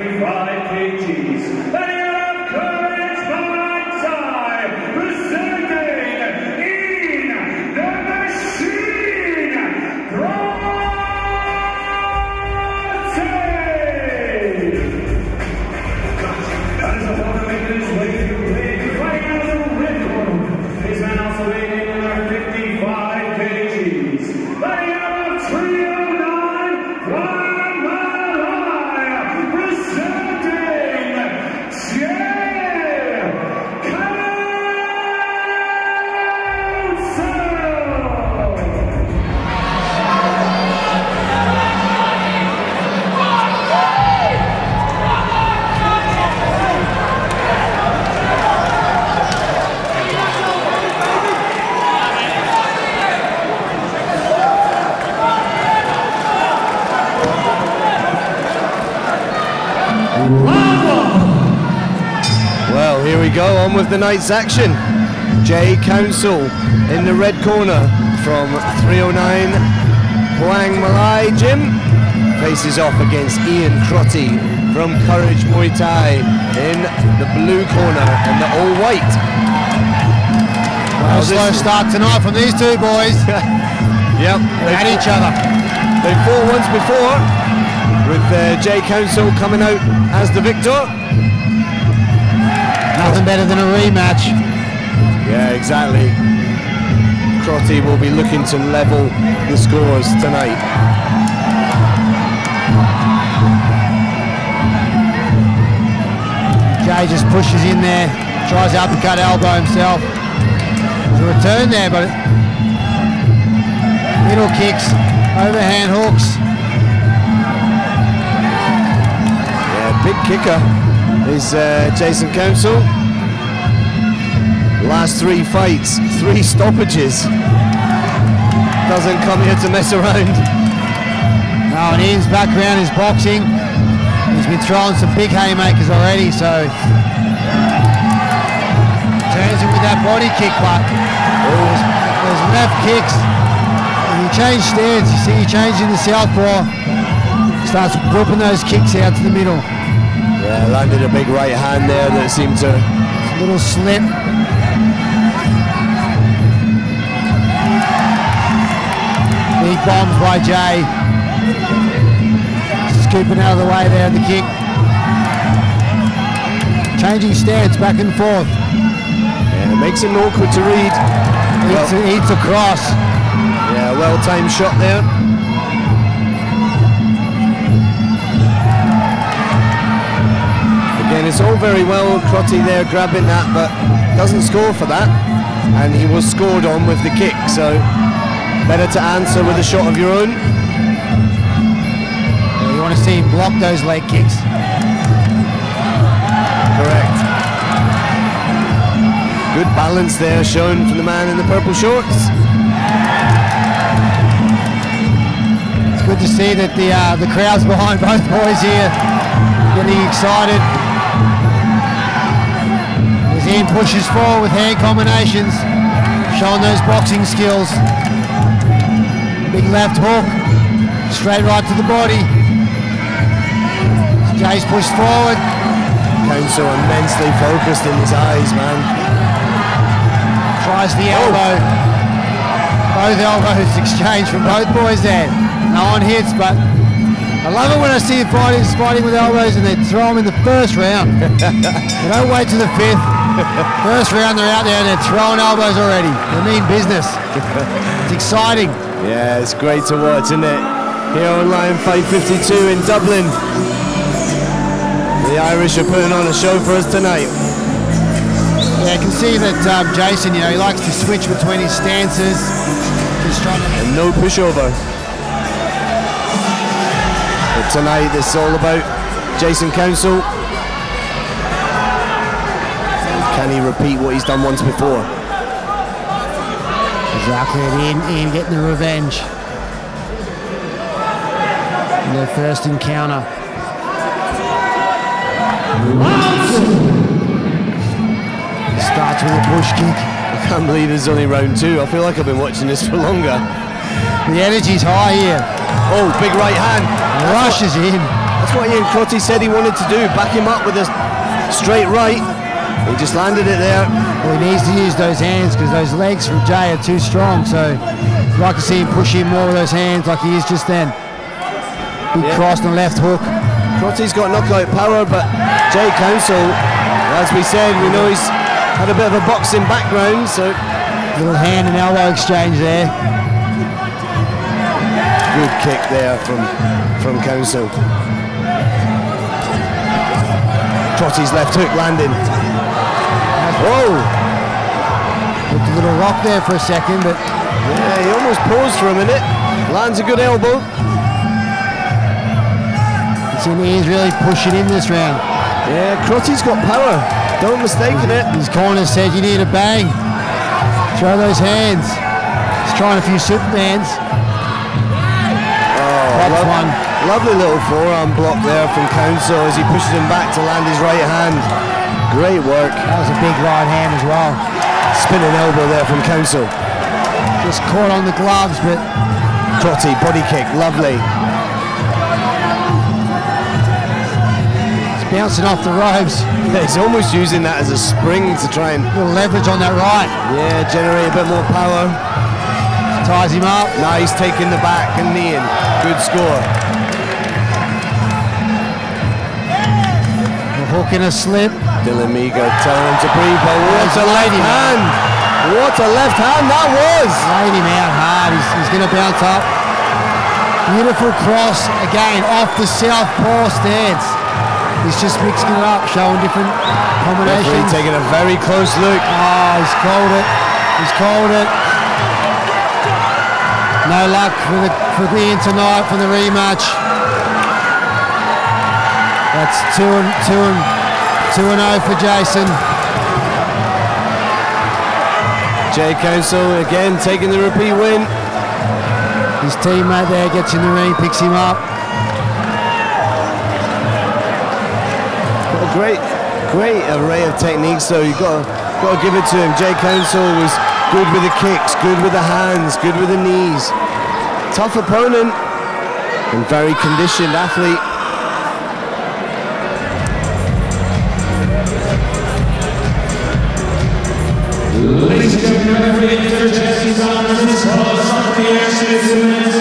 glorify Well, here we go, on with the night's action. Jay Counsel in the red corner from 309 Phuang Malai Gym faces off against Ian Crotty from Courage Muay Thai in the blue corner and the all-white. Well, slow start tonight from these two boys. yep. They at each other. They've fought once before, with uh, Jay Counsel coming out as the victor. Nothing better than a rematch. Yeah, exactly. Crotty will be looking to level the scores tonight. Jay just pushes in there, tries to uppercut elbow himself. There's a return there, but middle kicks, overhand hooks. Big kicker is uh, Jason Counsel. Last three fights, three stoppages. Doesn't come here to mess around. Now, and Ian's background is boxing. He's been throwing some big haymakers already, so turns him with that body kick, but those, those left kicks, when you change stance, you see you changing the southpaw, starts whipping those kicks out to the middle. Yeah, landed a big right hand there that seemed to... A little slip. Big bombs by Jay. Just scooping out of the way there, the kick. Changing stance back and forth. Yeah, makes it awkward to read. Well, eats across. Yeah, well-timed shot there. It's all very well Crotty there grabbing that, but doesn't score for that. And he was scored on with the kick, so better to answer with a shot of your own. You want to see him block those leg kicks. Correct. Good balance there shown from the man in the purple shorts. It's good to see that the uh, the crowd's behind both boys here, getting excited. Ian pushes forward with hand combinations, showing those boxing skills. Big left hook, straight right to the body. Jay's pushed forward. Counsel immensely focused in his eyes, man. Tries the elbow. Both elbows exchanged from both boys there. No one hits, but I love it when I see fighters fighting with elbows and they throw them in the first round. they don't wait till the fifth. First round, they're out there and they're throwing elbows already. They mean business. It's exciting. Yeah, it's great to watch, isn't it? Here on Lion Fight 52 in Dublin. The Irish are putting on a show for us tonight. Yeah, I can see that um, Jason, you know, he likes to switch between his stances. Just trying to... And no pushover. But tonight, it's all about Jason Counsel. Can he repeat what he's done once before? Exactly, Ian, Ian getting the revenge. In their first encounter. Starts with a push kick. I can't believe it's only round two. I feel like I've been watching this for longer. The energy's high here. Oh, big right hand. Rushes what, in. That's what Ian Crotty said he wanted to do. Back him up with a straight right. He just landed it there. Well, he needs to use those hands because those legs from Jay are too strong. So I'd like to see him push in more with those hands like he is just then. Big yeah. cross and left hook. Crotty's got knockout power, but Jay Counsel, as we said, we know he's had a bit of a boxing background, so... Little hand and elbow exchange there. Good kick there from, from Counsel. Crotty's left hook landing. Whoa! Looked a little rock there for a second, but... Yeah, he almost paused for a minute. Lands a good elbow. He's really pushing in this round. Yeah, Crotty's got power. Don't mistake it. His corner said you need a bang. Throw those hands. He's trying a few supermans. Oh, love, one. Lovely little forearm block there from Counsel as he pushes him back to land his right hand. Great work. That was a big right hand as well. Spinning elbow there from Counsel. Just caught on the gloves, but Crotty, body kick, lovely. it's bouncing off the ropes. Yeah, he's almost using that as a spring to try and, leverage on that right. yeah, generate a bit more power. Ties him up. Now he's taking the back and kneeing. Good score. A hook and a slip. Meager telling him to breathe, but what a left laid him out. hand! What a left hand that was! Laid him out hard. He's, he's going to bounce up. Beautiful cross again off the south southpaw stance. He's just mixing it up, showing different Referee combinations. taking a very close look. Oh, he's called it. He's called it. No luck for the for Ian tonight for the rematch. That's two and two and two and zero for Jason. Jay Counsel again taking the repeat win. His teammate there gets in the ring, picks him up. Got a great, great array of techniques though. You've got to, got to give it to him. Jay Counsel was good with the kicks, good with the hands, good with the knees. Tough opponent and very conditioned athlete. Ladies and gentlemen, referee Dr. Jesse Saunders is close up the action.